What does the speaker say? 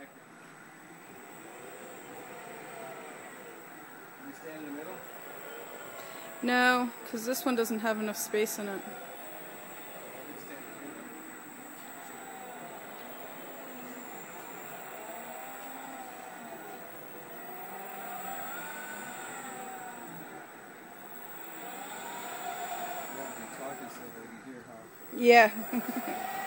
background. Can we stand in the middle? No, because this one doesn't have enough space in it. Yeah.